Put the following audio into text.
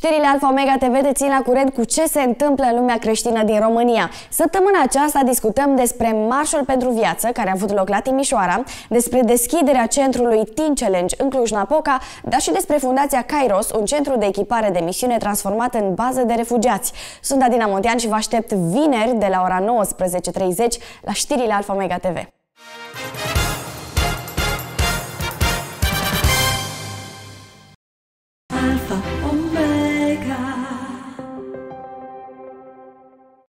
Știrile Alfa Omega TV te țin la curent cu ce se întâmplă în lumea creștină din România. Săptămâna aceasta discutăm despre Marșul pentru Viață, care a avut loc la Timișoara, despre deschiderea centrului Teen Challenge în Cluj-Napoca, dar și despre Fundația Kairos, un centru de echipare de misiune transformat în bază de refugiați. Sunt Adina Montean și vă aștept vineri de la ora 19.30 la știrile Alfa Omega TV.